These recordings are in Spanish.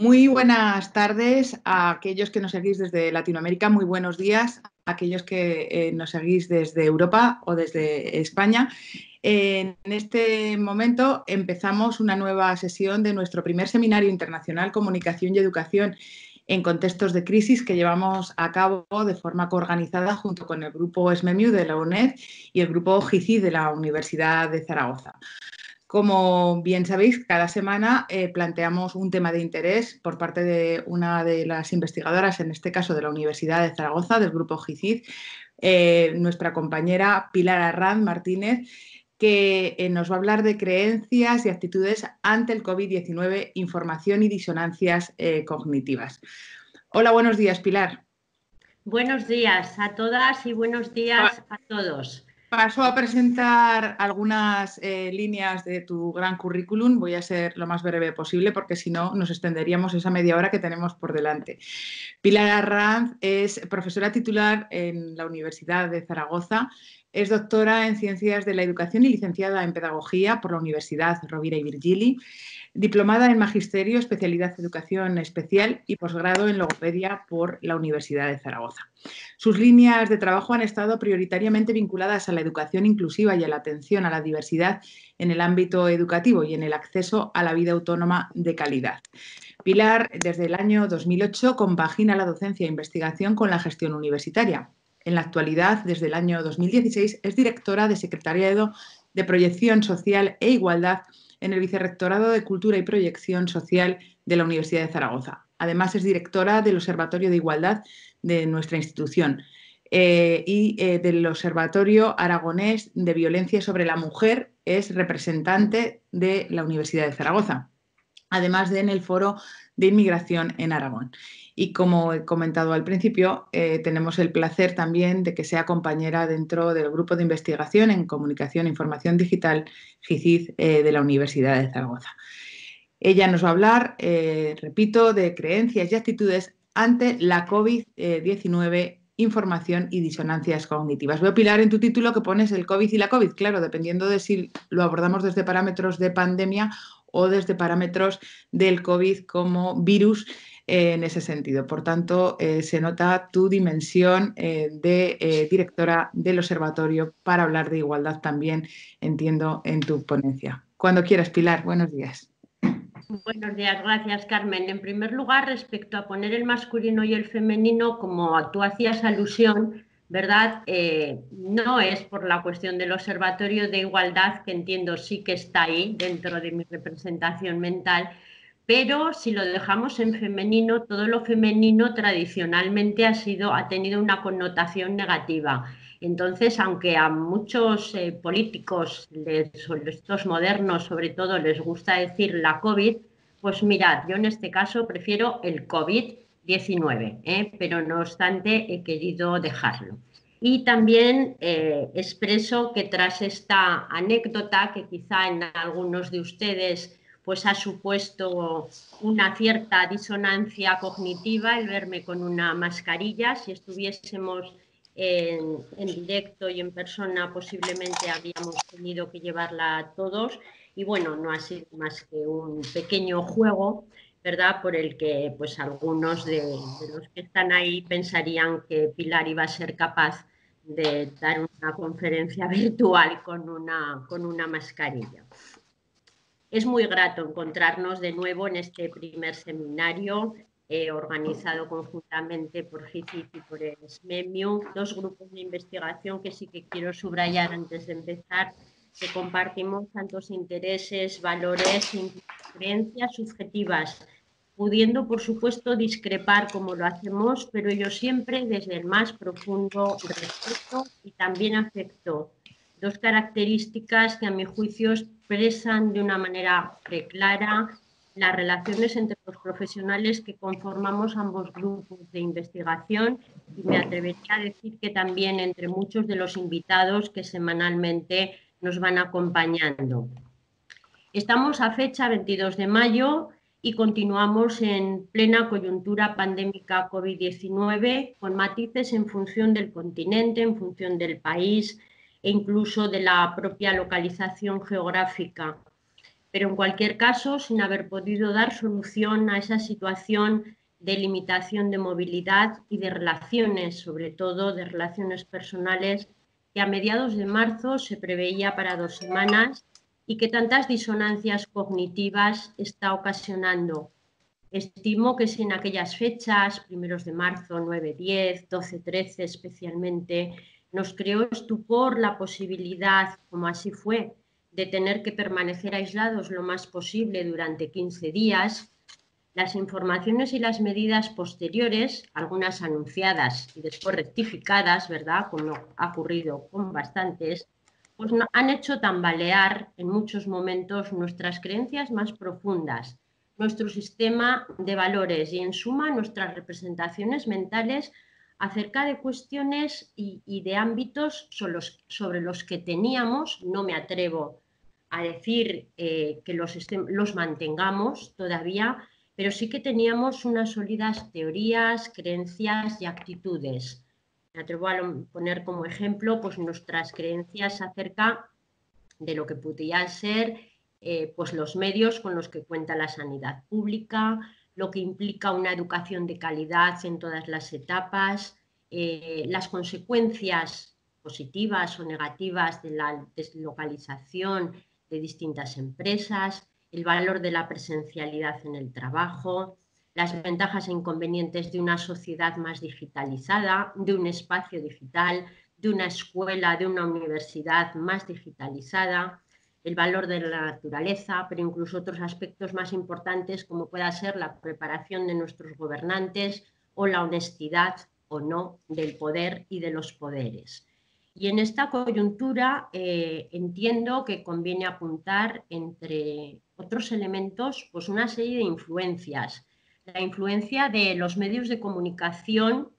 Muy buenas tardes a aquellos que nos seguís desde Latinoamérica, muy buenos días a aquellos que eh, nos seguís desde Europa o desde España. En este momento empezamos una nueva sesión de nuestro primer seminario internacional Comunicación y Educación en contextos de crisis que llevamos a cabo de forma coorganizada junto con el grupo SMEMIU de la UNED y el grupo GICI de la Universidad de Zaragoza. Como bien sabéis, cada semana eh, planteamos un tema de interés por parte de una de las investigadoras, en este caso de la Universidad de Zaragoza, del grupo GICID, eh, nuestra compañera Pilar Arranz Martínez, que eh, nos va a hablar de creencias y actitudes ante el COVID-19, información y disonancias cognitivas. Hola, buenos días, Pilar. Buenos días a todas y buenos días a todos. Paso a presentar algunas eh, líneas de tu gran currículum. Voy a ser lo más breve posible porque si no nos extenderíamos esa media hora que tenemos por delante. Pilar Arranz es profesora titular en la Universidad de Zaragoza. Es doctora en Ciencias de la Educación y licenciada en Pedagogía por la Universidad Rovira y Virgili diplomada en Magisterio, especialidad Educación Especial y posgrado en Logopedia por la Universidad de Zaragoza. Sus líneas de trabajo han estado prioritariamente vinculadas a la educación inclusiva y a la atención a la diversidad en el ámbito educativo y en el acceso a la vida autónoma de calidad. Pilar, desde el año 2008, compagina la docencia e investigación con la gestión universitaria. En la actualidad, desde el año 2016, es directora de Secretariado de Proyección Social e Igualdad en el Vicerrectorado de Cultura y Proyección Social de la Universidad de Zaragoza. Además, es directora del Observatorio de Igualdad de nuestra institución eh, y eh, del Observatorio Aragonés de Violencia sobre la Mujer. Es representante de la Universidad de Zaragoza, además de en el Foro de Inmigración en Aragón. Y como he comentado al principio, eh, tenemos el placer también de que sea compañera dentro del grupo de investigación en comunicación e información digital GICID eh, de la Universidad de Zaragoza. Ella nos va a hablar, eh, repito, de creencias y actitudes ante la COVID-19 información y disonancias cognitivas. Veo, Pilar, en tu título que pones el COVID y la COVID. Claro, dependiendo de si lo abordamos desde parámetros de pandemia o desde parámetros del COVID como virus en ese sentido. Por tanto, eh, se nota tu dimensión eh, de eh, directora del observatorio para hablar de igualdad también, entiendo, en tu ponencia. Cuando quieras, Pilar, buenos días. Buenos días, gracias Carmen. En primer lugar, respecto a poner el masculino y el femenino, como tú hacías alusión, ¿verdad? no es por la cuestión del Observatorio de Igualdad, que entiendo sí que está ahí dentro de mi representación mental, pero si lo dejamos en femenino, todo lo femenino tradicionalmente ha, sido, ha tenido una connotación negativa. Entonces, aunque a muchos eh, políticos, estos modernos sobre todo, les gusta decir la COVID, pues mirad, yo en este caso prefiero el COVID-19, ¿eh? pero no obstante he querido dejarlo. Y también eh, expreso que tras esta anécdota, que quizá en algunos de ustedes pues ha supuesto una cierta disonancia cognitiva el verme con una mascarilla. Si estuviésemos en, directo y en persona, posiblemente habríamos tenido que llevarla todos. Y bueno, no ha sido más que un pequeño juego, ¿verdad? Por el que pues algunos de, de los que están ahí pensarían que Pilar iba a ser capaz de dar una conferencia virtual con una, con una mascarilla. Es muy grato encontrarnos de nuevo en este primer seminario eh, organizado conjuntamente por GICIT y por el SMEMIU, dos grupos de investigación que sí que quiero subrayar antes de empezar, que compartimos tantos intereses, valores e creencias subjetivas, pudiendo, por supuesto, discrepar como lo hacemos, pero yo siempre desde el más profundo respeto y también afecto dos características que a mi juicio expresan de una manera preclara las relaciones entre los profesionales que conformamos ambos grupos de investigación y me atrevería a decir que también entre muchos de los invitados que semanalmente nos van acompañando. Estamos a fecha 22 de mayo y continuamos en plena coyuntura pandémica COVID-19 con matices en función del continente, en función del país, e incluso de la propia localización geográfica. pero en cualquier caso, sin haber podido dar solución a esa situación de limitación de movilidad y de relaciones, sobre todo de relaciones personales, que a mediados de marzo se preveía para dos semanas y que tantas disonancias cognitivas está ocasionando. Estimo que si en aquellas fechas, primeros de marzo, 9, 10, 12, 13 especialmente, nos creó estupor la posibilidad, como así fue, de tener que permanecer aislados lo más posible durante 15 días, las informaciones y las medidas posteriores, algunas anunciadas y después rectificadas, ¿verdad? Como ha ocurrido con bastantes, pues han hecho tambalear en muchos momentos nuestras creencias más profundas, nuestro sistema de valores y en suma nuestras representaciones mentales acerca de cuestiones y, de ámbitos sobre los, que teníamos, no me atrevo a decir eh, que los, mantengamos todavía, pero sí que teníamos unas sólidas teorías, creencias y actitudes. Me atrevo a poner como ejemplo pues, nuestras creencias acerca de lo que podían ser eh, pues, los medios con los que cuenta la sanidad pública, lo que implica una educación de calidad en todas las etapas, eh, las consecuencias positivas o negativas de la deslocalización de distintas empresas, el valor de la presencialidad en el trabajo, las ventajas e inconvenientes de una sociedad más digitalizada, de un espacio digital, de una escuela, de una universidad más digitalizada, el valor de la naturaleza, pero incluso otros aspectos más importantes como pueda ser la preparación de nuestros gobernantes o la honestidad o no del poder y de los poderes. Y en esta coyuntura eh, entiendo que conviene apuntar entre otros elementos pues una serie de influencias. La influencia de los medios de comunicación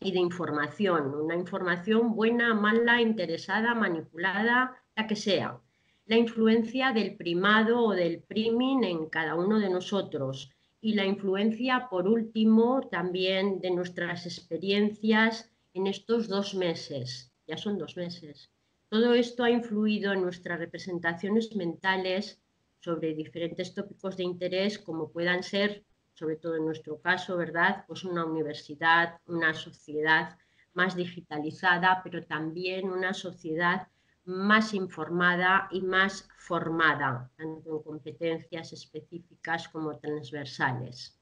y de información, una información buena, mala, interesada, manipulada, la que sea. La influencia del primado o del priming en cada uno de nosotros y la influencia, por último, también de nuestras experiencias en estos dos meses. Ya son dos meses. Todo esto ha influido en nuestras representaciones mentales sobre diferentes tópicos de interés, como puedan ser, sobre todo en nuestro caso, ¿verdad? Pues una universidad, una sociedad más digitalizada, pero también una sociedad más informada y más formada, tanto en competencias específicas como transversales.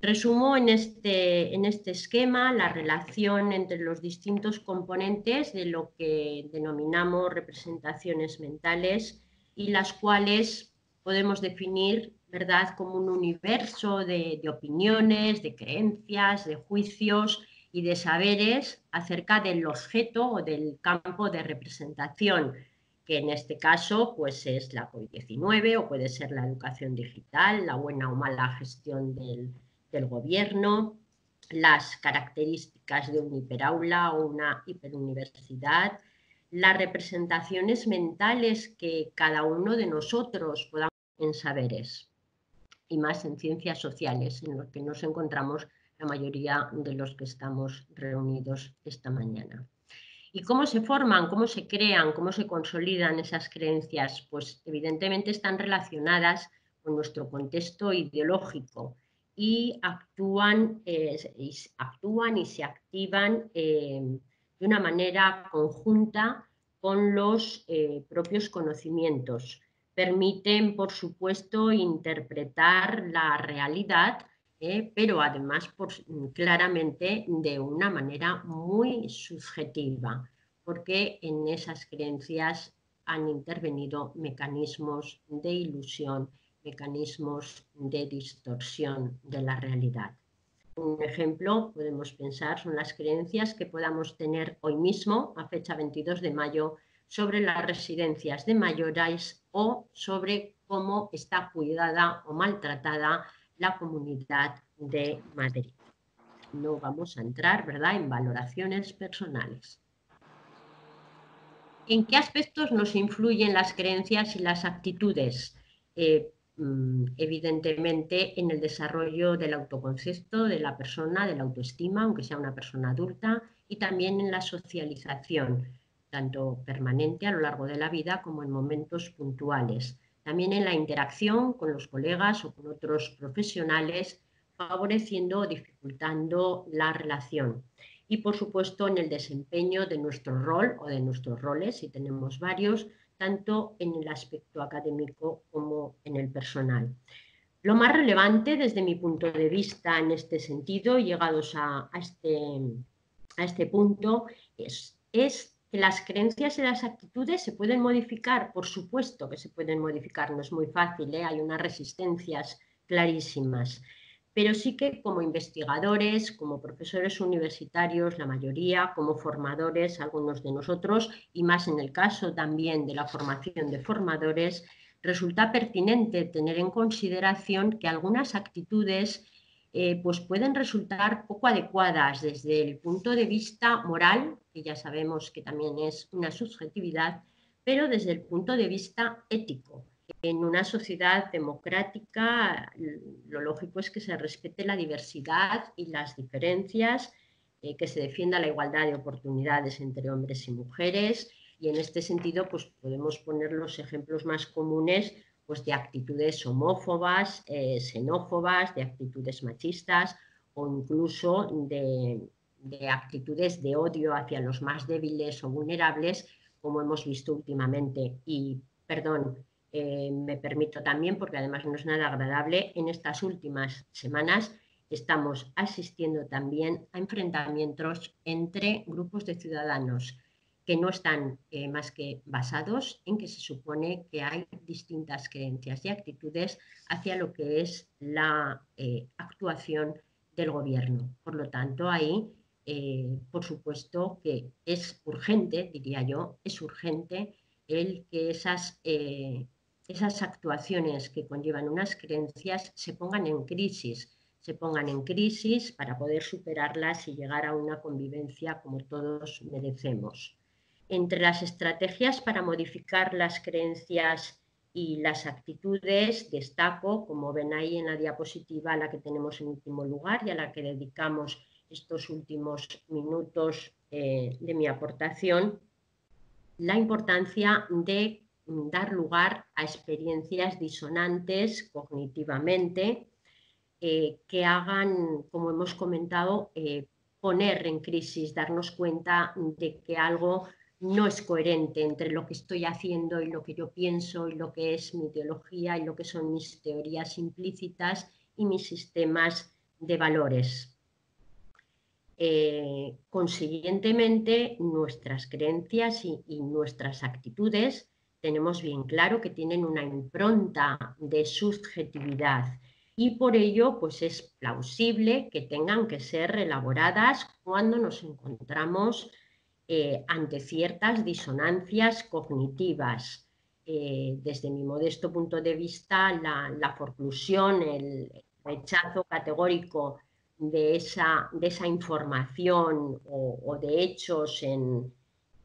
Resumo en este, en este esquema la relación entre los distintos componentes de lo que denominamos representaciones mentales y las cuales podemos definir ¿verdad? como un universo de, opiniones, de creencias, de juicios y de saberes acerca del objeto o del campo de representación, que en este caso pues, es la COVID-19 o puede ser la educación digital, la buena o mala gestión del, del gobierno, las características de un hiperaula o una hiperuniversidad, las representaciones mentales que cada uno de nosotros podamos en saberes y más en ciencias sociales, en los que nos encontramos la mayoría de los que estamos reunidos esta mañana. ¿Y cómo se forman, cómo se crean, cómo se consolidan esas creencias? Pues evidentemente están relacionadas con nuestro contexto ideológico y actúan, eh, y, actúan y se activan eh, de una manera conjunta con los eh, propios conocimientos. Permiten, por supuesto, interpretar la realidad, eh, pero además claramente de una manera muy subjetiva, porque en esas creencias han intervenido mecanismos de ilusión, mecanismos de distorsión de la realidad. Un ejemplo, podemos pensar, son las creencias que podamos tener hoy mismo, a fecha 22 de mayo, sobre las residencias de mayores o sobre cómo está cuidada o maltratada la comunidad de Madrid. No vamos a entrar ¿verdad? en valoraciones personales. ¿En qué aspectos nos influyen las creencias y las actitudes? Eh, Mm, evidentemente en el desarrollo del autoconcepto de la persona, de la autoestima, aunque sea una persona adulta, y también en la socialización, tanto permanente a lo largo de la vida como en momentos puntuales. También en la interacción con los colegas o con otros profesionales, favoreciendo o dificultando la relación. Y por supuesto en el desempeño de nuestro rol o de nuestros roles, si tenemos varios, tanto en el aspecto académico como en el personal. Lo más relevante desde mi punto de vista en este sentido, llegados a, este, a este, punto, es, es que las creencias y las actitudes se pueden modificar, por supuesto que se pueden modificar, no es muy fácil, ¿eh? hay unas resistencias clarísimas, pero sí que como investigadores, como profesores universitarios, la mayoría, como formadores, algunos de nosotros, y más en el caso también de la formación de formadores, resulta pertinente tener en consideración que algunas actitudes eh, pues pueden resultar poco adecuadas desde el punto de vista moral, que ya sabemos que también es una subjetividad, pero desde el punto de vista ético. En una sociedad democrática lo lógico es que se respete la diversidad y las diferencias, eh, que se defienda la igualdad de oportunidades entre hombres y mujeres, y en este sentido, pues podemos poner los ejemplos más comunes pues, de actitudes homófobas, eh, xenófobas, de actitudes machistas o incluso de, actitudes de odio hacia los más débiles o vulnerables, como hemos visto últimamente. Y, perdón, eh, me permito también, porque además no es nada agradable, en estas últimas semanas estamos asistiendo también a enfrentamientos entre grupos de ciudadanos que no están eh, más que basados en que se supone que hay distintas creencias y actitudes hacia lo que es la eh, actuación del gobierno. Por lo tanto, ahí, eh, por supuesto que es urgente, diría yo, es urgente el que esas, esas actuaciones que conllevan unas creencias se pongan en crisis, se pongan en crisis para poder superarlas y llegar a una convivencia como todos merecemos. Entre las estrategias para modificar las creencias y las actitudes, destaco, como ven ahí en la diapositiva, la que tenemos en último lugar y a la que dedicamos estos últimos minutos eh, de mi aportación, la importancia de dar lugar a experiencias disonantes cognitivamente eh, que hagan, como hemos comentado, eh, poner en crisis, darnos cuenta de que algo no es coherente entre lo que estoy haciendo y lo que yo pienso y lo que es mi ideología y lo que son mis teorías implícitas y mis sistemas de valores. Eh, consiguientemente, nuestras creencias y, nuestras actitudes tenemos bien claro que tienen una impronta de subjetividad y por ello pues es plausible que tengan que ser elaboradas cuando nos encontramos eh, ante ciertas disonancias cognitivas. Eh, desde mi modesto punto de vista, la, forclusión, el rechazo categórico de esa, de esa información o, de hechos en,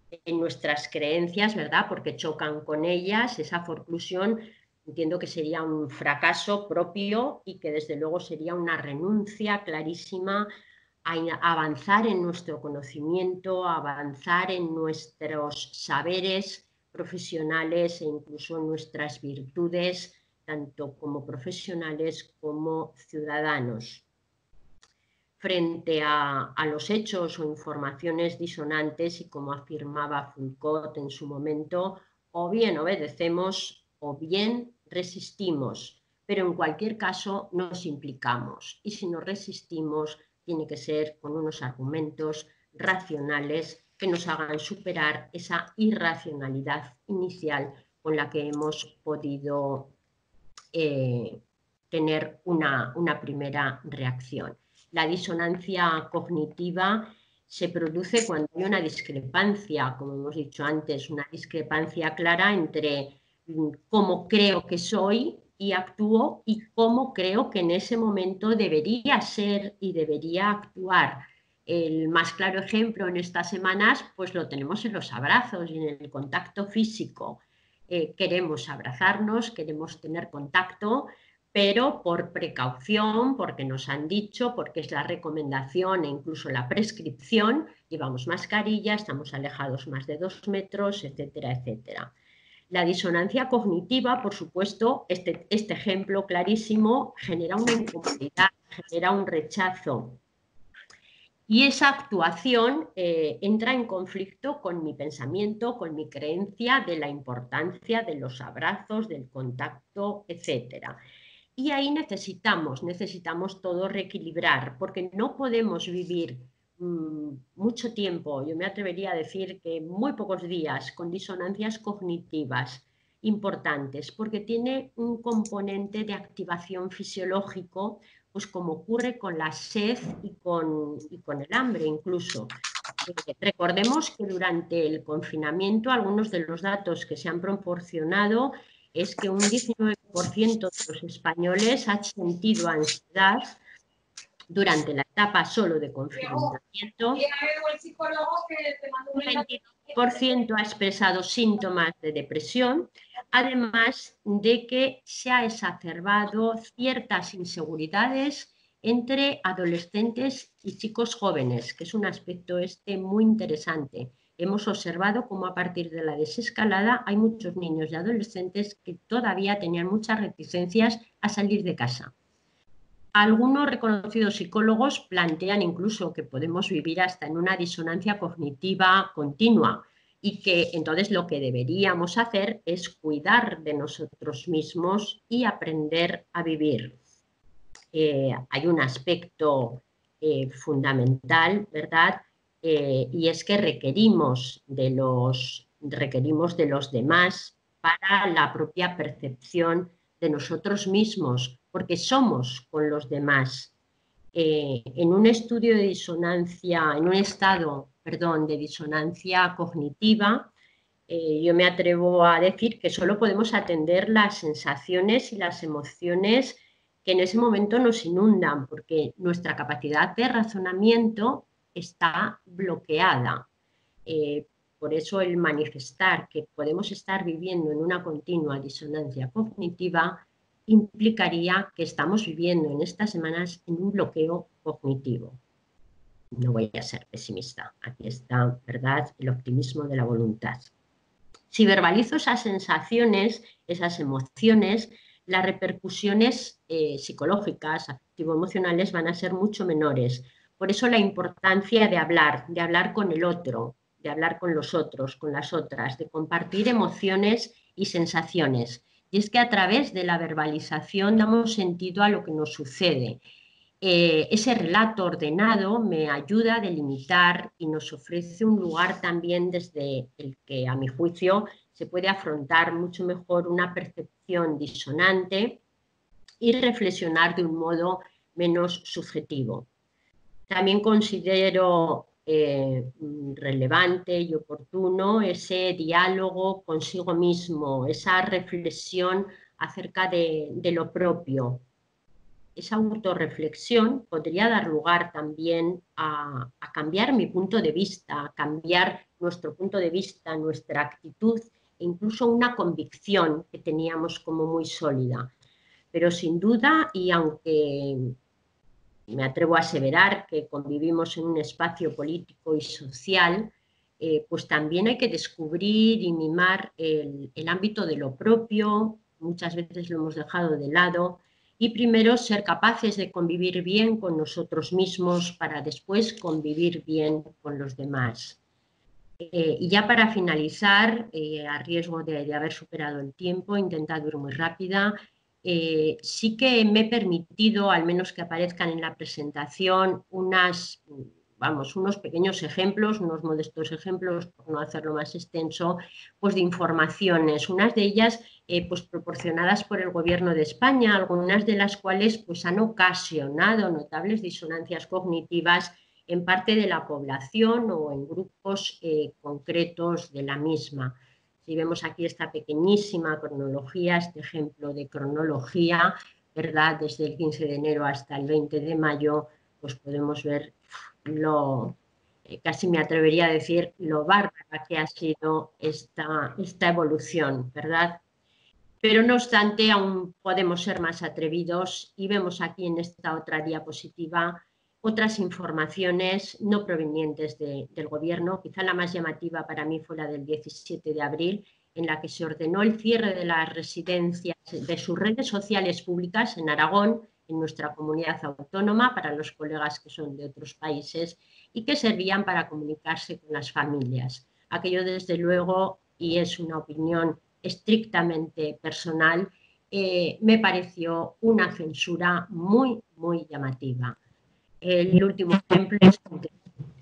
en, nuestras creencias, ¿verdad? Porque chocan con ellas, esa forclusión entiendo que sería un fracaso propio y que desde luego sería una renuncia clarísima avanzar en nuestro conocimiento, avanzar en nuestros saberes profesionales e incluso en nuestras virtudes, tanto como profesionales como ciudadanos. Frente a, a los hechos o informaciones disonantes y como afirmaba Foucault en su momento, o bien obedecemos o bien resistimos, pero en cualquier caso nos implicamos y si nos resistimos tiene que ser con unos argumentos racionales que nos hagan superar esa irracionalidad inicial con la que hemos podido eh, tener una, una primera reacción. La disonancia cognitiva se produce cuando hay una discrepancia, como hemos dicho antes, una discrepancia clara entre mm, cómo creo que soy y actúo y cómo creo que en ese momento debería ser y debería actuar. El más claro ejemplo en estas semanas pues lo tenemos en los abrazos y en el contacto físico. Eh, queremos abrazarnos, queremos tener contacto, pero por precaución, porque nos han dicho, porque es la recomendación e incluso la prescripción, llevamos mascarilla, estamos alejados más de dos metros, etcétera, etcétera. La disonancia cognitiva, por supuesto, este, este ejemplo clarísimo, genera una incomodidad, genera un rechazo. Y esa actuación eh, entra en conflicto con mi pensamiento, con mi creencia de la importancia de los abrazos, del contacto, etc. Y ahí necesitamos, necesitamos todo reequilibrar, porque no podemos vivir mm, mucho tiempo, yo me atrevería a decir que muy pocos días, con disonancias cognitivas importantes, porque tiene un componente de activación fisiológico pues como ocurre con la sed y con, con el hambre incluso. Eh, recordemos que durante el confinamiento algunos de los datos que se han proporcionado es que un 19% de los españoles ha sentido ansiedad durante la etapa solo de confinamiento. Un 22% ha expresado síntomas de depresión además de que se ha exacerbado ciertas inseguridades entre adolescentes y chicos jóvenes, que es un aspecto este muy interesante. Hemos observado cómo a partir de la desescalada hay muchos niños y adolescentes que todavía tenían muchas reticencias a salir de casa. Algunos reconocidos psicólogos plantean incluso que podemos vivir hasta en una disonancia cognitiva continua, y que entonces lo que deberíamos hacer es cuidar de nosotros mismos y aprender a vivir. Eh, hay un aspecto eh, fundamental, ¿verdad? Eh, y es que requerimos de, los, requerimos de los demás para la propia percepción de nosotros mismos, porque somos con los demás. en un estudio de disonancia, en un estado perdón, de disonancia cognitiva, eh, yo me atrevo a decir que solo podemos atender las sensaciones y las emociones que en ese momento nos inundan, porque nuestra capacidad de razonamiento está bloqueada. Eh, por eso el manifestar que podemos estar viviendo en una continua disonancia cognitiva implicaría que estamos viviendo en estas semanas en un bloqueo cognitivo no voy a ser pesimista. Aquí está, ¿verdad?, el optimismo de la voluntad. Si verbalizo esas sensaciones, esas emociones, las repercusiones eh, psicológicas, activo-emocionales van a ser mucho menores. Por eso la importancia de hablar, de hablar con el otro, de hablar con los otros, con las otras, de compartir emociones y sensaciones. Y es que a través de la verbalización damos sentido a lo que nos sucede eh, ese relato ordenado me ayuda a delimitar y nos ofrece un lugar también desde el que, a mi juicio, se puede afrontar mucho mejor una percepción disonante y reflexionar de un modo menos subjetivo. También considero eh, relevante y oportuno ese diálogo consigo mismo, esa reflexión acerca de lo propio, esa autorreflexión podría dar lugar también a, cambiar mi punto de vista, a cambiar nuestro punto de vista, nuestra actitud e incluso una convicción que teníamos como muy sólida. Pero sin duda, y aunque me atrevo a aseverar que convivimos en un espacio político y social, eh, pues también hay que descubrir y mimar el, ámbito de lo propio, muchas veces lo hemos dejado de lado, y primero ser capaces de convivir bien con nosotros mismos para después convivir bien con los demás. Eh, y ya para finalizar, eh, a riesgo de, haber superado el tiempo, he intentado ir muy rápida, eh, sí que me he permitido, al menos que aparezcan en la presentación, unas, vamos, unos pequeños ejemplos, unos modestos ejemplos, por no hacerlo más extenso, pues de informaciones. Unas de ellas eh, pues proporcionadas por el Gobierno de España, algunas de las cuales pues, han ocasionado notables disonancias cognitivas en parte de la población o en grupos eh, concretos de la misma. Si vemos aquí esta pequeñísima cronología, este ejemplo de cronología, ¿verdad? Desde el 15 de enero hasta el 20 de mayo, pues podemos ver lo, eh, casi me atrevería a decir, lo bárbara que ha sido esta, esta evolución, ¿verdad? Pero no obstante, aún podemos ser más atrevidos y vemos aquí en esta otra diapositiva otras informaciones no provenientes del gobierno. Quizá la más llamativa para mí fue la del 17 de abril, en la que se ordenó el cierre de las residencias, de sus redes sociales públicas en Aragón, en nuestra comunidad autónoma, para los colegas que son de otros países y que servían para comunicarse con las familias. Aquello, desde luego, y es una opinión estrictamente personal, eh, me pareció una censura muy, muy llamativa. El último ejemplo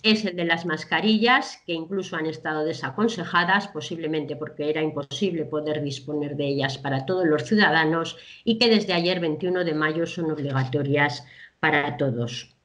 es el de las mascarillas, que incluso han estado desaconsejadas, posiblemente porque era imposible poder disponer de ellas para todos los ciudadanos y que desde ayer 21 de mayo son obligatorias para todos.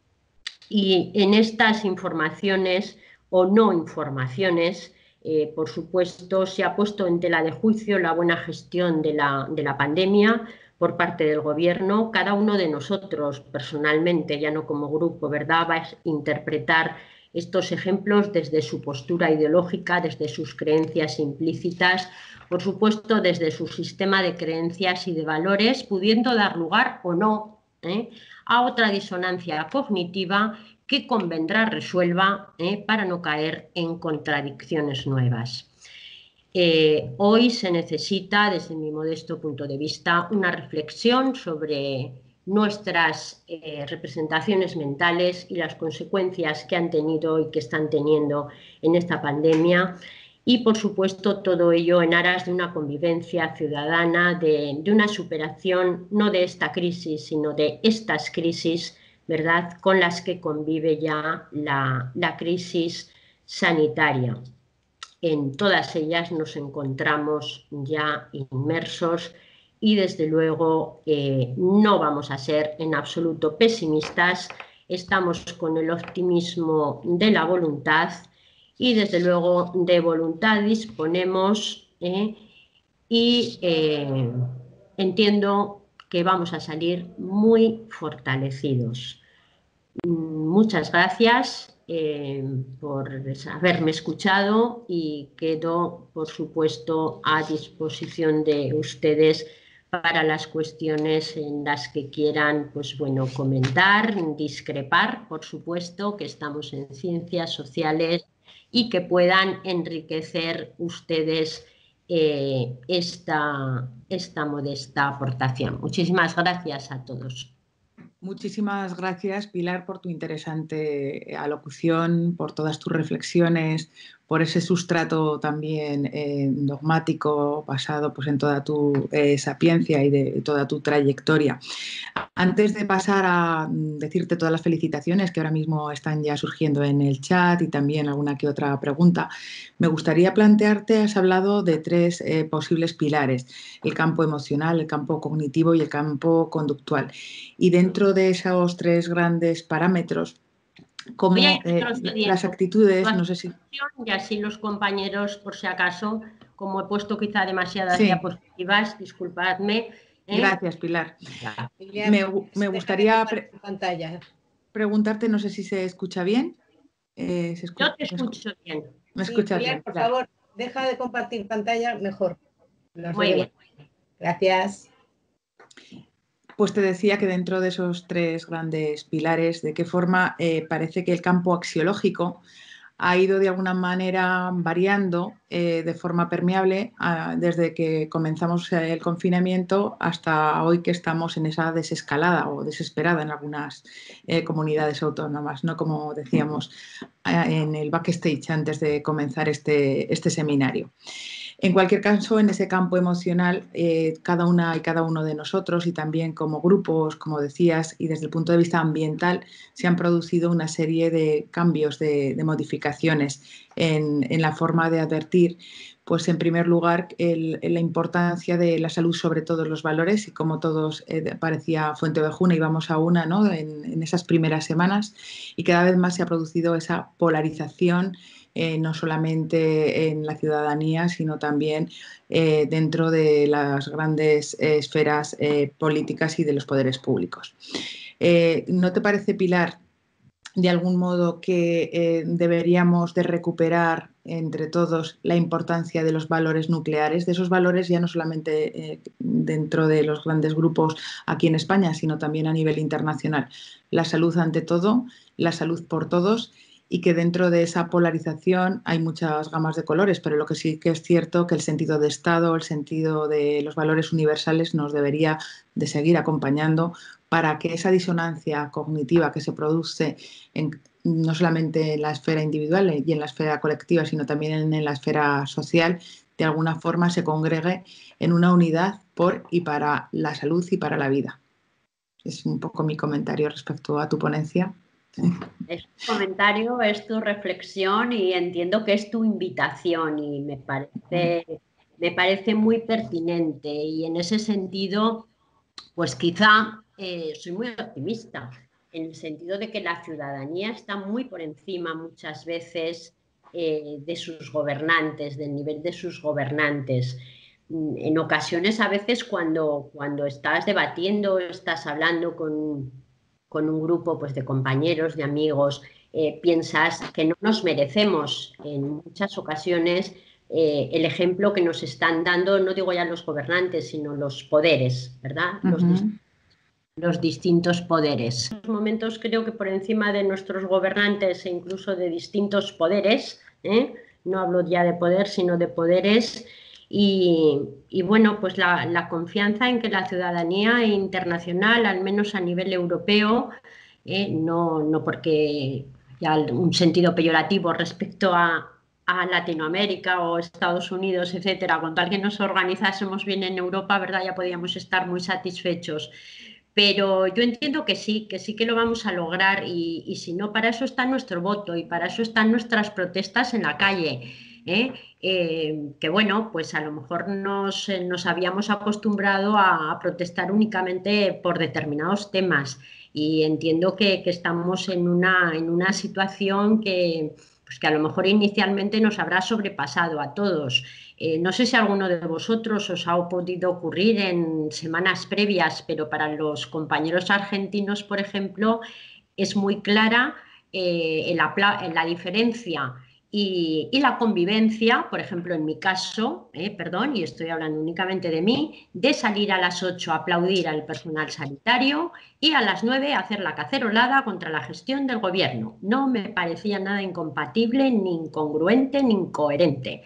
Y en estas informaciones o no informaciones, eh, por supuesto, se ha puesto en tela de juicio la buena gestión de la, de la pandemia, por parte del gobierno, cada uno de nosotros personalmente, ya no como grupo, ¿verdad?, va a interpretar estos ejemplos desde su postura ideológica, desde sus creencias implícitas, por supuesto desde su sistema de creencias y de valores, pudiendo dar lugar o no ¿eh? a otra disonancia cognitiva que convendrá resuelva ¿eh? para no caer en contradicciones nuevas. Eh, hoy se necesita, desde mi modesto punto de vista, una reflexión sobre nuestras eh, representaciones mentales y las consecuencias que han tenido y que están teniendo en esta pandemia. Y, por supuesto, todo ello en aras de una convivencia ciudadana, de, una superación no de esta crisis, sino de estas crisis, ¿verdad?, con las que convive ya la crisis sanitaria en todas ellas nos encontramos ya inmersos y desde luego eh, no vamos a ser en absoluto pesimistas, estamos con el optimismo de la voluntad y desde luego de voluntad disponemos eh, y eh, entiendo que vamos a salir muy fortalecidos. Muchas gracias eh, por haberme escuchado y quedo, por supuesto, a disposición de ustedes para las cuestiones en las que quieran, pues bueno, comentar, discrepar, por supuesto, que estamos en ciencias sociales y que puedan enriquecer ustedes eh, esta, esta modesta aportación. Muchísimas gracias a todos. Muchísimas gracias, Pilar, por tu interesante alocución, por todas tus reflexiones, por ese sustrato también eh, dogmático basado pues, en toda tu eh, sapiencia y de toda tu trayectoria. Antes de pasar a mm, decirte todas las felicitaciones que ahora mismo están ya surgiendo en el chat y también alguna que otra pregunta, me gustaría plantearte, has hablado de tres eh, posibles pilares, el campo emocional, el campo cognitivo y el campo conductual. Y dentro de esos tres grandes parámetros, como eh, las actitudes, no sé si... Y así los compañeros, por si acaso, como he puesto quizá demasiadas diapositivas, disculpadme. ¿eh? Gracias, Pilar. Me, gustaría preguntarte, no sé si se escucha bien. Eh, Yo te escucho bien. ¿Me escuchas bien? Por favor, deja de compartir pantalla mejor. Muy bien. Gracias. Pues te decía que dentro de esos tres grandes pilares, de qué forma eh, parece que el campo axiológico ha ido de alguna manera variando eh, de forma permeable ah, desde que comenzamos el confinamiento hasta hoy que estamos en esa desescalada o desesperada en algunas eh, comunidades autónomas, ¿no? como decíamos en el backstage antes de comenzar este, este seminario. En cualquier caso, en ese campo emocional, eh, cada una y cada uno de nosotros y también como grupos, como decías, y desde el punto de vista ambiental, se han producido una serie de cambios, de, modificaciones en, la forma de advertir pues en primer lugar la importancia de la salud sobre todos los valores y como todos eh, parecía fuente de Juna íbamos a una ¿no? en, esas primeras semanas y cada vez más se ha producido esa polarización eh, no solamente en la ciudadanía, sino también eh, dentro de las grandes eh, esferas políticas y de los poderes públicos. ¿No te parece, Pilar, de algún modo que deberíamos de recuperar entre todos la importancia de los valores nucleares, de esos valores ya no solamente dentro de los grandes grupos aquí en España, sino también a nivel internacional. La salud ante todo, la salud por todos y que dentro de esa polarización hay muchas gamas de colores, pero lo que sí que es cierto que el sentido de Estado, el sentido de los valores universales nos debería de seguir acompañando para que esa disonancia cognitiva que se produce en, no solamente en la esfera individual y en la esfera colectiva, sino también en la esfera social, de alguna forma se congregue en una unidad por y para la salud y para la vida. Es un poco mi comentario respecto a tu ponencia. Es tu comentario, es tu reflexión y entiendo que es tu invitación y me parece, me parece muy pertinente y en ese sentido, pues quizá eh, soy muy optimista en el sentido de que la ciudadanía está muy por encima muchas veces eh, de sus gobernantes, del nivel de sus gobernantes. Mm, en ocasiones, a veces, cuando, cuando estás debatiendo, estás hablando con, con un grupo pues, de compañeros, de amigos, eh, piensas que no nos merecemos en muchas ocasiones eh, el ejemplo que nos están dando, no digo ya los gobernantes, sino los poderes, ¿verdad? los, distintos poderes. En estos momentos creo que por encima de nuestros gobernantes e incluso de distintos poderes, ¿eh? no hablo ya de poder, sino de poderes, y, bueno, pues la, confianza en que la ciudadanía internacional, al menos a nivel europeo, eh, no, no, porque ya un sentido peyorativo respecto a, Latinoamérica o Estados Unidos, etcétera, con tal que nos organizásemos bien en Europa, ¿verdad? Ya podíamos estar muy satisfechos. Pero yo entiendo que sí, que sí que lo vamos a lograr y si no, para eso está nuestro voto y para eso están nuestras protestas en la calle. ¿Eh? Eh, que bueno, pues a lo mejor nos, eh, habíamos acostumbrado a, protestar únicamente por determinados temas y entiendo que, estamos en una, en una situación que, pues que a lo mejor inicialmente nos habrá sobrepasado a todos. no sé si alguno de vosotros os ha podido ocurrir en semanas previas, pero para los compañeros argentinos, por ejemplo, es muy clara la diferencia y, la convivencia, por ejemplo, en mi caso, eh, perdón, y estoy hablando únicamente de mí, de salir a las 8 a aplaudir al personal sanitario y a las 9 a hacer la cacerolada contra la gestión del gobierno. No me parecía nada incompatible, ni incongruente, ni incoherente.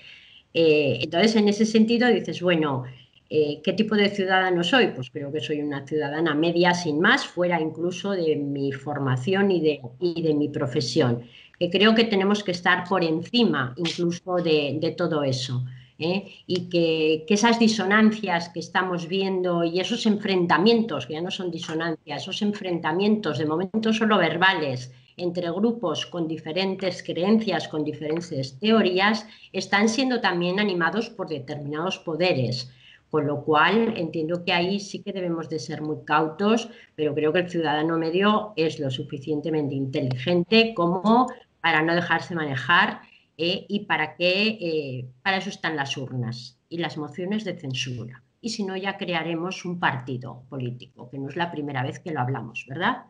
Eh, entonces, en ese sentido, dices, bueno, eh, ¿qué tipo de ciudadano soy? Pues creo que soy una ciudadana media sin más, fuera incluso de mi formación y de, y de mi profesión que creo que tenemos que estar por encima incluso de, todo eso. ¿eh? Y que, esas disonancias que estamos viendo y esos enfrentamientos, que ya no son disonancias, esos enfrentamientos de momento solo verbales entre grupos con diferentes creencias, con diferentes teorías, están siendo también animados por determinados poderes. Con lo cual entiendo que ahí sí que debemos de ser muy cautos, pero creo que el ciudadano medio es lo suficientemente inteligente como para no dejarse manejar eh, y para que eh, para eso están las urnas y las mociones de censura. Y si no, ya crearemos un partido político, que no es la primera vez que lo hablamos, ¿verdad?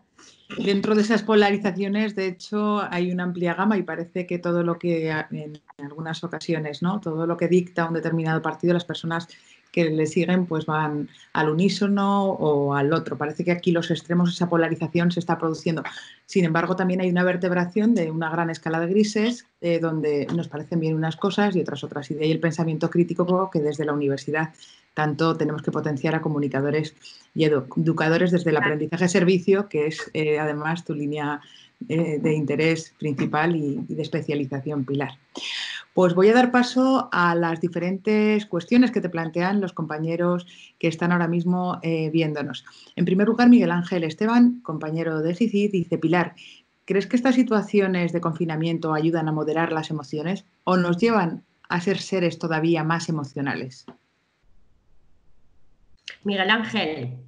Dentro de esas polarizaciones, de hecho, hay una amplia gama y parece que todo lo que en algunas ocasiones, ¿no? Todo lo que dicta un determinado partido, las personas que le siguen pues van al unísono o al otro. Parece que aquí los extremos, esa polarización se está produciendo. Sin embargo, también hay una vertebración de una gran escala de grises eh, donde nos parecen bien unas cosas y otras otras. Y de ahí el pensamiento crítico que desde la universidad tanto tenemos que potenciar a comunicadores y educadores desde el aprendizaje-servicio, que es eh, además tu línea eh, de interés principal y, de especialización pilar. Pues voy a dar paso a las diferentes cuestiones que te plantean los compañeros que están ahora mismo eh, viéndonos. En primer lugar, Miguel Ángel Esteban, compañero de GICID, dice, Pilar, ¿crees que estas situaciones de confinamiento ayudan a moderar las emociones o nos llevan a ser seres todavía más emocionales? Miguel Ángel,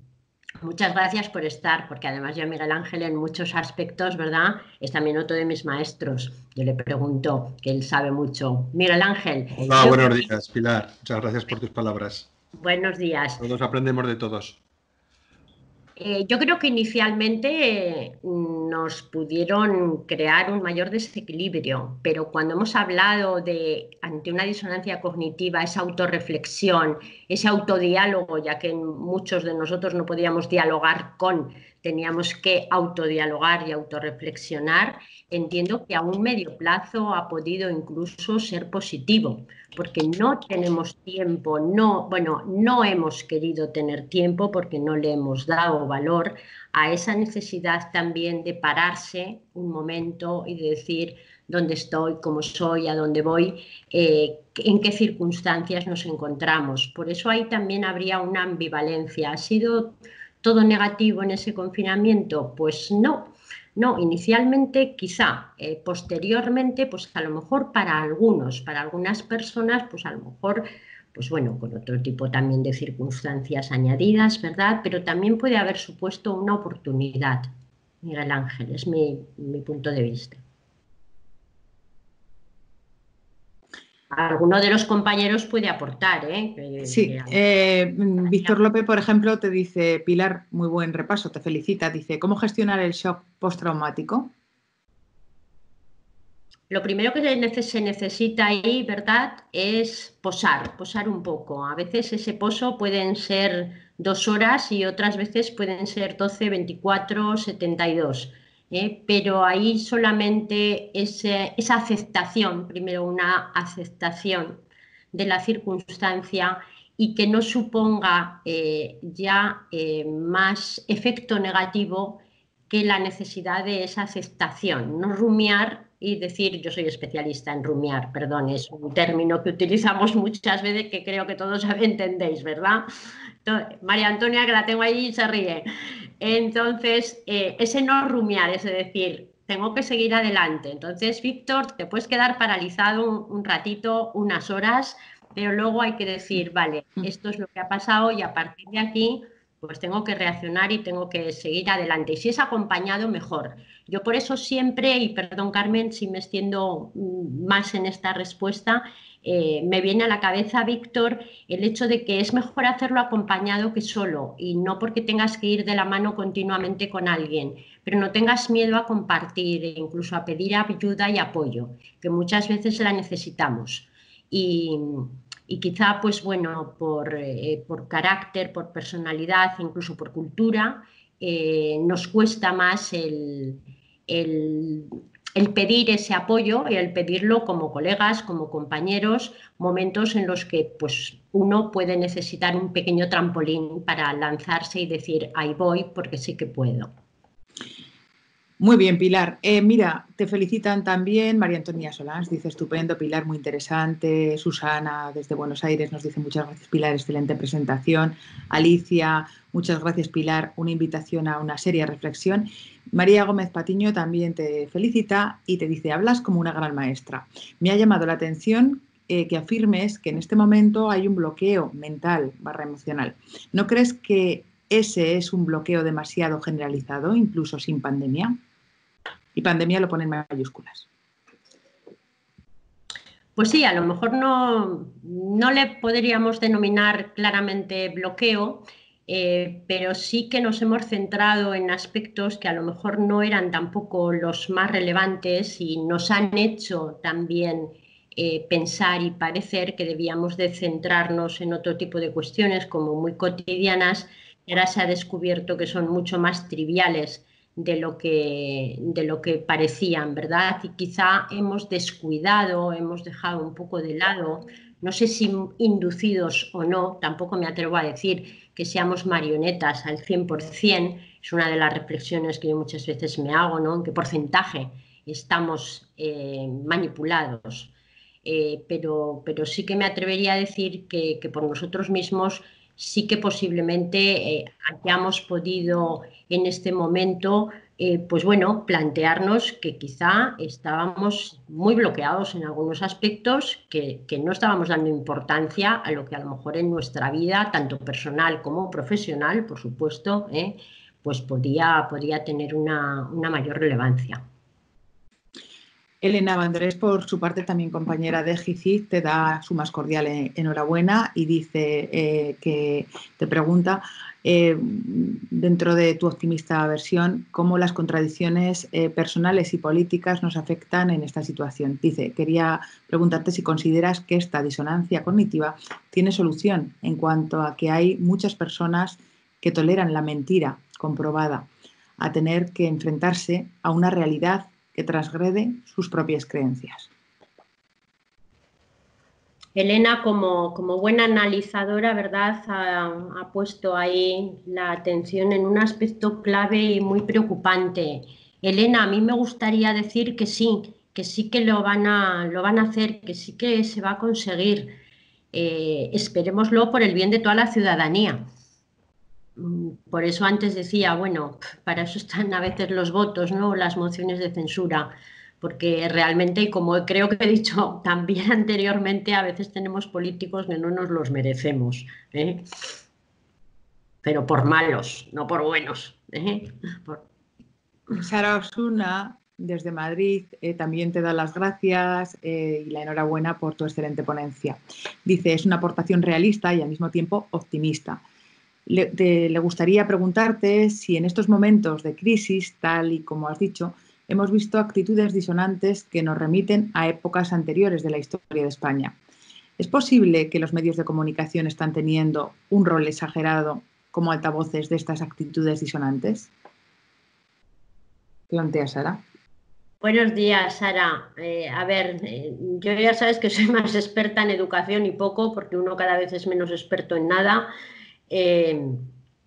Muchas gracias por estar, porque además ya Miguel Ángel en muchos aspectos, ¿verdad? Es también otro de mis maestros. Yo le pregunto, que él sabe mucho. Miguel Ángel. Hola, buenos días, Pilar. Muchas gracias por tus palabras. Buenos días. Todos aprendemos de todos. Eh, yo creo que inicialmente mm, nos pudieron crear un mayor desequilibrio, pero cuando hemos hablado de, ante una disonancia cognitiva, esa autorreflexión, ese autodiálogo, ya que muchos de nosotros no podíamos dialogar con teníamos que autodialogar y autorreflexionar, entiendo que a un medio plazo ha podido incluso ser positivo, porque no tenemos tiempo, no, bueno, no hemos querido tener tiempo porque no le hemos dado valor a esa necesidad también de pararse un momento y de decir dónde estoy, cómo soy, a dónde voy, eh, en qué circunstancias nos encontramos. Por eso ahí también habría una ambivalencia. Ha sido todo negativo en ese confinamiento? Pues no, no, inicialmente quizá, eh, posteriormente, pues a lo mejor para algunos, para algunas personas, pues a lo mejor, pues bueno, con otro tipo también de circunstancias añadidas, ¿verdad? Pero también puede haber supuesto una oportunidad, Miguel Ángel, es mi punto de vista. Alguno de los compañeros puede aportar. ¿eh? sí, eh, Víctor López, por ejemplo, te dice, Pilar, muy buen repaso, te felicita, dice, ¿cómo gestionar el shock postraumático? Lo primero que se necesita ahí, ¿verdad?, es posar, posar un poco. A veces ese poso pueden ser dos horas y otras veces pueden ser 12, 24, 72 ¿eh? pero ahí solamente esa aceptación, primero una aceptación de la circunstancia y que no suponga eh, ya eh, más efecto negativo que la necesidad de esa aceptación, no rumiar y decir yo soy especialista en rumiar, perdón, es un término que utilizamos muchas veces que creo que todos entendéis, ¿verdad? María Antonia, que la tengo ahí, se ríe. Entonces, eh, ese no rumiar, es decir, tengo que seguir adelante. Entonces, Víctor, te puedes quedar paralizado un, ratito, unas horas, pero luego hay que decir, vale, mm. esto es lo que ha pasado y a partir de aquí, pues tengo que reaccionar y tengo que seguir adelante. Y si es acompañado, mejor. Yo por eso siempre, y perdón Carmen si me extiendo mm, más en esta respuesta, eh, me viene a la cabeza, Víctor, el hecho de que es mejor hacerlo acompañado que solo y no porque tengas que ir de la mano continuamente con alguien, pero no tengas miedo a compartir e incluso a pedir ayuda y apoyo, que muchas veces la necesitamos. Y, quizá, pues bueno, por, eh, carácter, por personalidad, incluso por cultura, eh, nos cuesta más el pedir ese apoyo y el pedirlo como colegas, como compañeros, momentos en los que pues, uno puede necesitar un pequeño trampolín para lanzarse y decir, ahí voy porque sí que puedo. Muy bien, Pilar. Eh, mira, te felicitan también María Antonia Solans, dice estupendo, Pilar, muy interesante. Susana, desde Buenos Aires, nos dice muchas gracias, Pilar, excelente presentación. Alicia, muchas gracias, Pilar, una invitación a una seria reflexión. María Gómez Patiño también te felicita y te dice, hablas como una gran maestra. Me ha llamado la atención eh, que afirmes que en este momento hay un bloqueo mental barra emocional. ¿No crees que ese es un bloqueo demasiado generalizado, incluso sin pandemia? Y pandemia lo ponen mayúsculas. Pues sí, a lo mejor no, no le podríamos denominar claramente bloqueo, eh, pero sí que nos hemos centrado en aspectos que a lo mejor no eran tampoco los más relevantes y nos han hecho también eh, pensar y parecer que debíamos de centrarnos en otro tipo de cuestiones como muy cotidianas y ahora se ha descubierto que son mucho más triviales de lo que, de lo que parecían, ¿verdad? Y quizá hemos descuidado, hemos dejado un poco de lado, no sé si inducidos o no, tampoco me atrevo a decir que seamos marionetas al 100%, es una de las reflexiones que yo muchas veces me hago, ¿no? ¿En qué porcentaje estamos eh, manipulados? Eh, pero, pero sí que me atrevería a decir que, que por nosotros mismos sí que posiblemente eh, hayamos podido en este momento, eh, pues bueno, plantearnos que quizá estábamos muy bloqueados en algunos aspectos, que, no estábamos dando importancia a lo que a lo mejor en nuestra vida, tanto personal como profesional, por supuesto, eh, pues podía, tener una mayor relevancia. Elena Vandrés, por su parte, también compañera de GICID, te da su más cordial enhorabuena y dice eh, que te pregunta, eh, dentro de tu optimista versión, cómo las contradicciones eh, personales y políticas nos afectan en esta situación. Dice, quería preguntarte si consideras que esta disonancia cognitiva tiene solución en cuanto a que hay muchas personas que toleran la mentira comprobada a tener que enfrentarse a una realidad que transgrede sus propias creencias. Elena, como, buena analizadora, ¿verdad?, ha, puesto ahí la atención en un aspecto clave y muy preocupante. Elena, a mí me gustaría decir que sí, que sí que lo van a, lo van a hacer, que sí que se va a conseguir. Eh, esperémoslo por el bien de toda la ciudadanía. Mm, por eso antes decía, bueno, para eso están a veces los votos, ¿no? Las mociones de censura porque realmente, como creo que he dicho también anteriormente, a veces tenemos políticos que no nos los merecemos, ¿eh? pero por malos, no por buenos. ¿eh? Sara Osuna, desde Madrid, eh, también te da las gracias y la enhorabuena por tu excelente ponencia. Dice, es una aportación realista y al mismo tiempo optimista. le gustaría preguntarte si en estos momentos de crisis, tal y como has dicho, hemos visto actitudes disonantes que nos remiten a épocas anteriores de la historia de España. ¿Es posible que los medios de comunicación están teniendo un rol exagerado como altavoces de estas actitudes disonantes? Plantea Sara. Buenos días, Sara. Eh, a ver, eh, yo ya sabes que soy más experta en educación y poco, porque uno cada vez es menos experto en nada. Eh,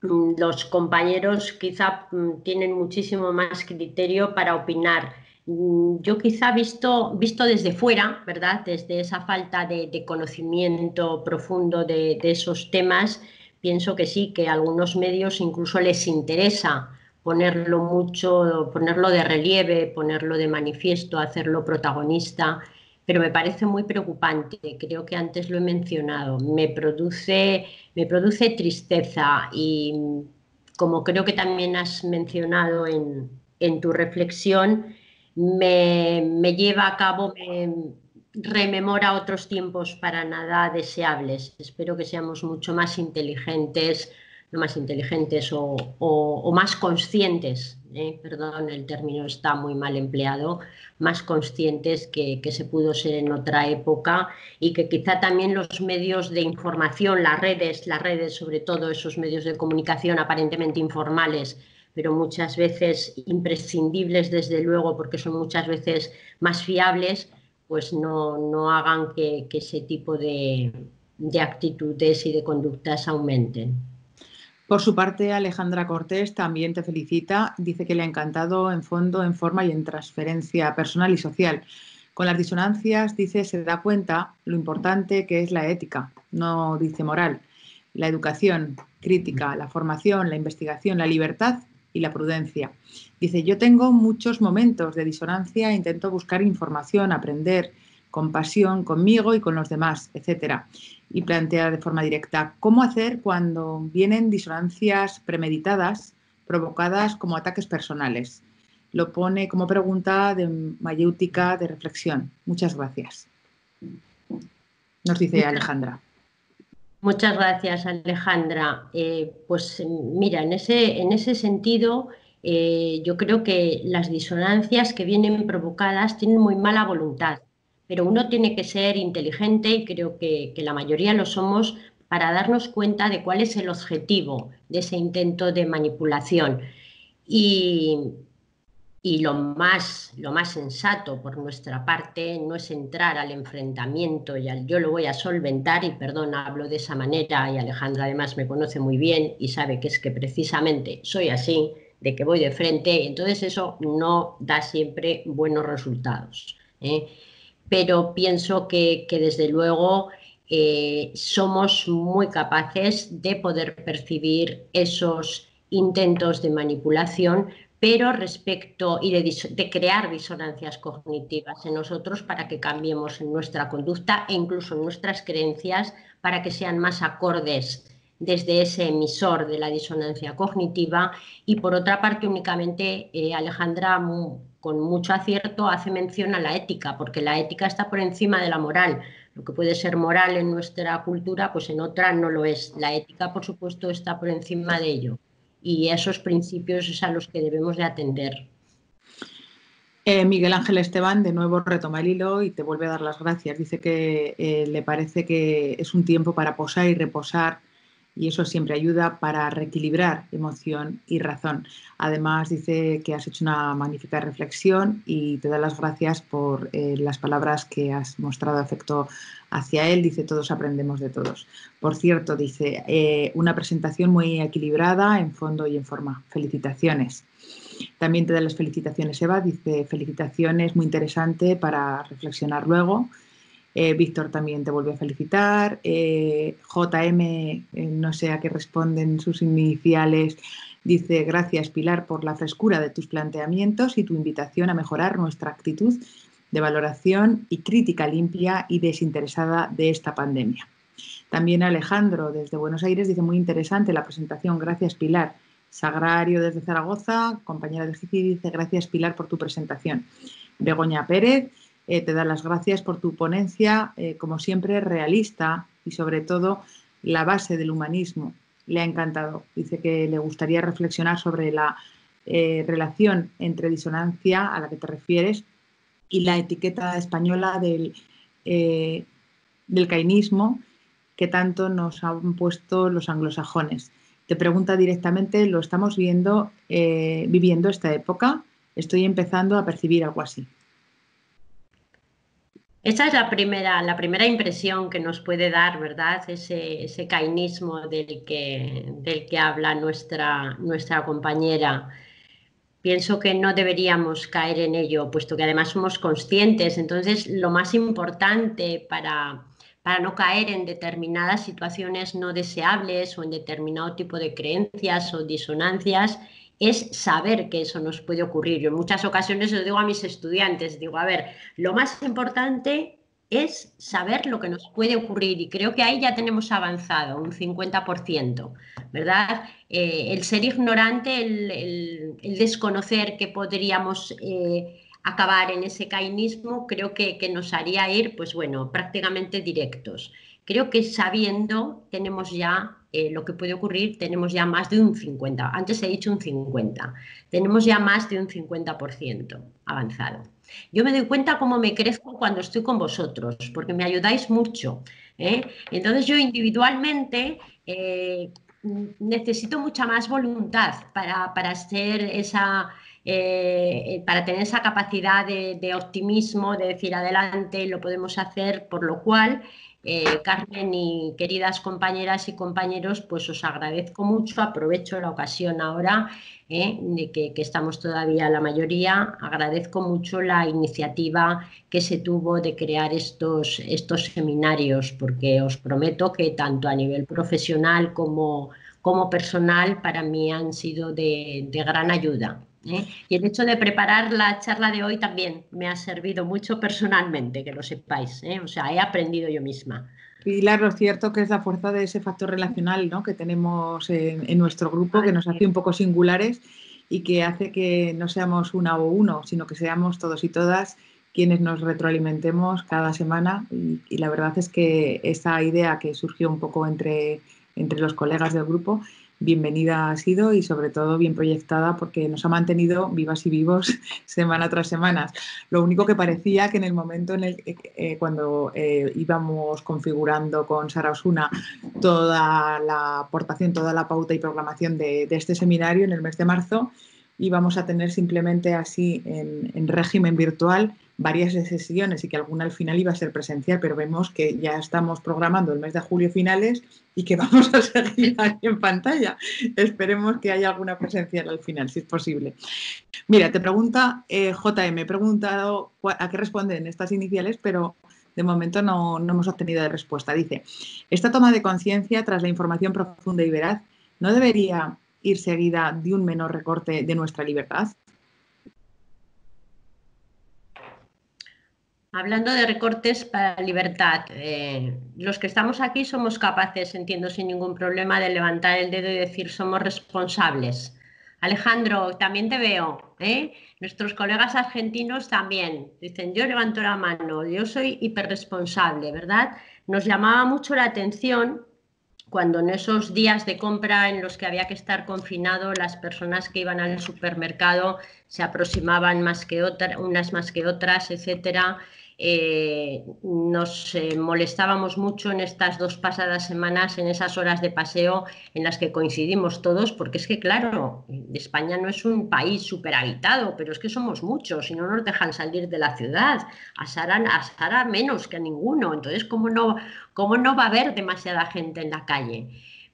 los compañeros quizá mm, tienen muchísimo más criterio para opinar. Mm, yo quizá visto, visto desde fuera, ¿verdad? Desde esa falta de, conocimiento profundo de, esos temas, pienso que sí, que a algunos medios incluso les interesa ponerlo mucho, ponerlo de relieve, ponerlo de manifiesto, hacerlo protagonista pero me parece muy preocupante. Creo que antes lo he mencionado. Me produce, me produce tristeza y como creo que también has mencionado en, tu reflexión, me, me, lleva a cabo, me rememora otros tiempos para nada deseables. Espero que seamos mucho más inteligentes, no más inteligentes o, más conscientes, ¿eh? perdón, el término está muy mal empleado, más conscientes que, se pudo ser en otra época y que quizá también los medios de información, las redes, las redes sobre todo, esos medios de comunicación aparentemente informales, pero muchas veces imprescindibles desde luego porque son muchas veces más fiables, pues no, hagan que, ese tipo de actitudes y de conductas aumenten. Por su parte, Alejandra Cortés también te felicita. Dice que le ha encantado en fondo, en forma y en transferencia personal y social. Con las disonancias, dice, se da cuenta lo importante que es la ética, no dice moral, la educación crítica, la formación, la investigación, la libertad y la prudencia. Dice, yo tengo muchos momentos de disonancia, intento buscar información, aprender, compasión conmigo y con los demás, etc y plantea de forma directa cómo hacer cuando vienen disonancias premeditadas provocadas como ataques personales. Lo pone como pregunta de mayéutica de reflexión. Muchas gracias. Nos dice Alejandra. Muchas gracias, Alejandra. Eh, pues mira, en ese, en ese sentido, eh, yo creo que las disonancias que vienen provocadas tienen muy mala voluntad pero uno tiene que ser inteligente y creo que, la mayoría lo somos para darnos cuenta de cuál es el objetivo de ese intento de manipulación. Y, lo, más, lo más sensato por nuestra parte no es entrar al enfrentamiento y al yo lo voy a solventar y perdón, hablo de esa manera y Alejandra además me conoce muy bien y sabe que es que precisamente soy así, de que voy de frente, entonces eso no da siempre buenos resultados. ¿eh? Pero pienso que, desde luego eh, somos muy capaces de poder percibir esos intentos de manipulación, pero respecto y de, crear disonancias cognitivas en nosotros para que cambiemos en nuestra conducta e incluso en nuestras creencias para que sean más acordes desde ese emisor de la disonancia cognitiva. Y por otra parte únicamente eh, Alejandra con mucho acierto hace mención a la ética, porque la ética está por encima de la moral. Lo que puede ser moral en nuestra cultura, pues en otra no lo es. La ética, por supuesto, está por encima de ello. Y esos principios es a los que debemos de atender. Eh, Miguel Ángel Esteban de nuevo retoma el hilo y te vuelve a dar las gracias. Dice que eh, le parece que es un tiempo para posar y reposar y eso siempre ayuda para reequilibrar emoción y razón. Además, dice que has hecho una magnífica reflexión y te da las gracias por eh, las palabras que has mostrado afecto hacia él. Dice, todos aprendemos de todos. Por cierto, dice, eh, una presentación muy equilibrada en fondo y en forma. Felicitaciones. También te da las felicitaciones, Eva. Dice, felicitaciones, muy interesante para reflexionar luego. Eh, Víctor también te vuelve a felicitar. Eh, JM, eh, no sé a qué responden sus iniciales, dice gracias Pilar por la frescura de tus planteamientos y tu invitación a mejorar nuestra actitud de valoración y crítica limpia y desinteresada de esta pandemia. También Alejandro desde Buenos Aires dice muy interesante la presentación, gracias Pilar. Sagrario desde Zaragoza, compañera de GICI, dice gracias Pilar por tu presentación. Begoña Pérez, eh, te da las gracias por tu ponencia, eh, como siempre, realista y sobre todo la base del humanismo. Le ha encantado. Dice que le gustaría reflexionar sobre la eh, relación entre disonancia a la que te refieres y la etiqueta española del, del cainismo que tanto nos han puesto los anglosajones. Te pregunta directamente, ¿lo estamos viendo, viviendo esta época? Estoy empezando a percibir algo así. Esa es la primera, la primera impresión que nos puede dar, ¿verdad? Ese, ese cainismo del que, del que habla nuestra, nuestra compañera. Pienso que no deberíamos caer en ello, puesto que además somos conscientes. Entonces, lo más importante para, para no caer en determinadas situaciones no deseables o en determinado tipo de creencias o disonancias es saber que eso nos puede ocurrir. Yo en muchas ocasiones lo digo a mis estudiantes, digo, a ver, lo más importante es saber lo que nos puede ocurrir y creo que ahí ya tenemos avanzado un 50%, ¿verdad? Eh, el ser ignorante, el, desconocer que podríamos eh, acabar en ese cainismo, creo que, que nos haría ir, pues bueno, prácticamente directos. Creo que sabiendo tenemos ya eh, lo que puede ocurrir, tenemos ya más de un 50, antes he dicho un 50, tenemos ya más de un 50% avanzado. Yo me doy cuenta cómo me crezco cuando estoy con vosotros, porque me ayudáis mucho. ¿eh? Entonces yo individualmente eh, necesito mucha más voluntad para, para ser esa... para tener esa capacidad de, de optimismo, de decir adelante, lo podemos hacer, por lo cual eh, Carmen y queridas compañeras y compañeros, pues os agradezco mucho, aprovecho la ocasión ahora eh, de que, estamos todavía la mayoría, agradezco mucho la iniciativa que se tuvo de crear estos, estos seminarios, porque os prometo que tanto a nivel profesional como, como personal para mí han sido de gran ayuda. ¿Eh? Y el hecho de preparar la charla de hoy también me ha servido mucho personalmente, que lo sepáis. ¿eh? O sea, he aprendido yo misma. Pilar, lo cierto que es la fuerza de ese factor relacional ¿no? que tenemos en, nuestro grupo, que nos hace un poco singulares y que hace que no seamos una o uno, sino que seamos todos y todas quienes nos retroalimentemos cada semana. Y, y la verdad es que esa idea que surgió un poco entre, entre los colegas del grupo bienvenida ha sido y sobre todo bien proyectada porque nos ha mantenido vivas y vivos semana tras semana. Lo único que parecía que en el momento en el eh, cuando eh, íbamos configurando con Sara Osuna toda la aportación, toda la pauta y programación de, este seminario en el mes de marzo, íbamos a tener simplemente así en régimen virtual varias sesiones y que alguna al final iba a ser presencial, pero vemos que ya estamos programando el mes de julio finales y que vamos a seguir ahí en pantalla. Esperemos que haya alguna presencial al final, si es posible. Mira, te pregunta eh, JM, he preguntado a qué responden estas iniciales, pero de momento no, no hemos obtenido respuesta. Dice, esta toma de conciencia tras la información profunda y veraz no debería ir seguida de un menor recorte de nuestra libertad. Hablando de recortes para libertad, eh, los que estamos aquí somos capaces, entiendo sin ningún problema, de levantar el dedo y decir somos responsables. Alejandro, también te veo. ¿eh? Nuestros colegas argentinos también dicen yo levanto la mano, yo soy hiperresponsable, ¿verdad? Nos llamaba mucho la atención cuando en esos días de compra en los que había que estar confinado, las personas que iban al supermercado se aproximaban más que otras, unas más que otras, etcétera eh, nos eh, molestábamos mucho en estas dos pasadas semanas, en esas horas de paseo en las que coincidimos todos, porque es que, claro, España no es un país superhabitado, pero es que somos muchos y no nos dejan salir de la ciudad. A Sara, menos que a ninguno. Entonces, ¿cómo no, ¿cómo no va a haber demasiada gente en la calle?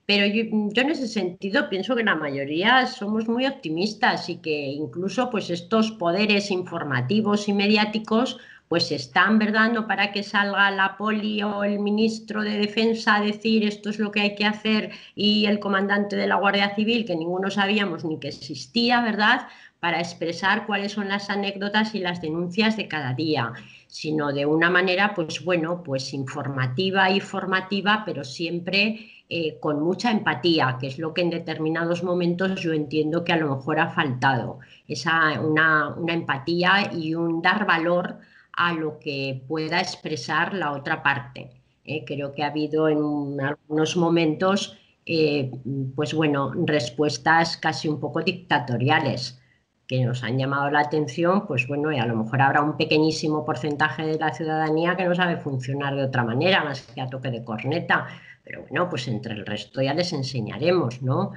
Pero yo, yo, en ese sentido pienso que la mayoría somos muy optimistas y que incluso pues estos poderes informativos y mediáticos pues están, ¿verdad? No para que salga la poli o el ministro de Defensa a decir esto es lo que hay que hacer y el comandante de la Guardia Civil, que ninguno sabíamos ni que existía, ¿verdad? Para expresar cuáles son las anécdotas y las denuncias de cada día, sino de una manera, pues bueno, pues informativa y formativa, pero siempre eh, con mucha empatía, que es lo que en determinados momentos yo entiendo que a lo mejor ha faltado, esa, una, una empatía y un dar valor a lo que pueda expresar la otra parte. Eh, creo que ha habido en algunos momentos, eh, pues bueno, respuestas casi un poco dictatoriales que nos han llamado la atención, pues bueno, y a lo mejor habrá un pequeñísimo porcentaje de la ciudadanía que no sabe funcionar de otra manera, más que a toque de corneta, pero bueno, pues entre el resto ya les enseñaremos, ¿no?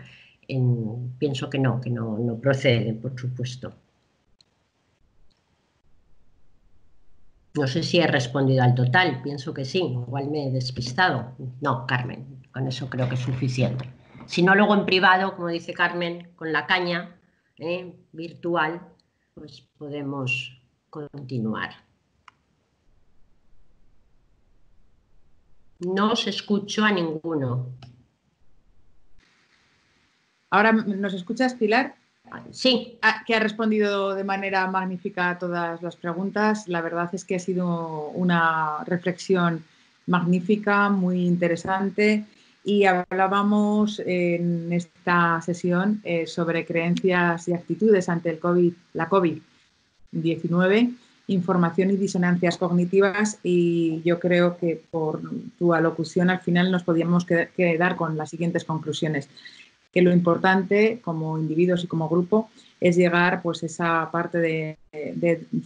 pienso que no, que no, no procede, por supuesto. No sé si he respondido al total, pienso que sí, igual me he despistado. No, Carmen, con eso creo que es suficiente. Si no, luego en privado, como dice Carmen, con la caña ¿eh? virtual, pues podemos continuar. No os escucho a ninguno. Ahora, ¿nos escuchas, Pilar? Sí. Ah, que ha respondido de manera magnífica a todas las preguntas. La verdad es que ha sido una reflexión magnífica, muy interesante. Y hablábamos en esta sesión eh, sobre creencias y actitudes ante el COVID, la COVID-19, información y disonancias cognitivas. Y yo creo que por tu alocución al final nos podíamos quedar con las siguientes conclusiones que lo importante como individuos y como grupo es llegar pues esa parte de,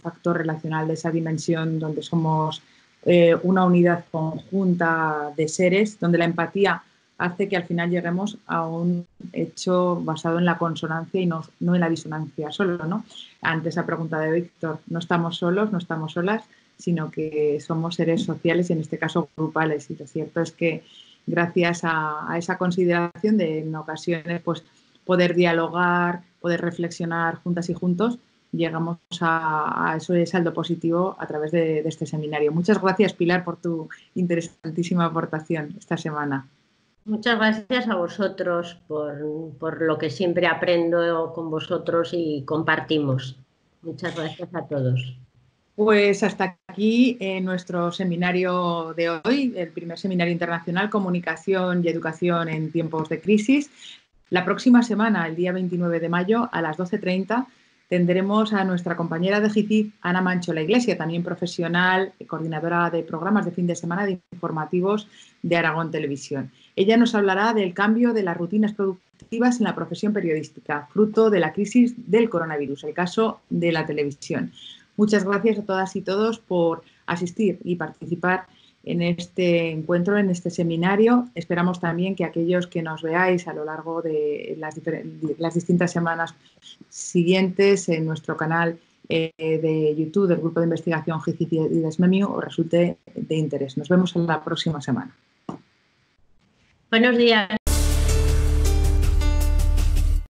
factor relacional, de esa dimensión donde somos eh, una unidad conjunta de seres, donde la empatía hace que al final lleguemos a un hecho basado en la consonancia y no, no en la disonancia solo, ¿no? Ante esa pregunta de Víctor, no estamos solos, no estamos solas, sino que somos seres sociales y en este caso grupales. Y lo cierto es que gracias a, esa consideración de en ocasiones pues poder dialogar, poder reflexionar juntas y juntos, llegamos a, eso de saldo positivo a través de, este seminario. Muchas gracias, Pilar, por tu interesantísima aportación esta semana. Muchas gracias a vosotros por, por lo que siempre aprendo con vosotros y compartimos. Muchas gracias a todos. Pues hasta aquí eh, nuestro seminario de hoy, el primer seminario internacional Comunicación y Educación en tiempos de crisis. La próxima semana, el día 29 de mayo, a las 12.30, tendremos a nuestra compañera de GICIP, Ana Mancho La Iglesia, también profesional, coordinadora de programas de fin de semana de informativos de Aragón Televisión. Ella nos hablará del cambio de las rutinas productivas en la profesión periodística, fruto de la crisis del coronavirus, el caso de la televisión. Muchas gracias a todas y todos por asistir y participar en este encuentro, en este seminario. Esperamos también que aquellos que nos veáis a lo largo de las, distintas semanas siguientes en nuestro canal eh, de YouTube del Grupo de Investigación GICIT y Desmemio os resulte de interés. Nos vemos en la próxima semana. Buenos días.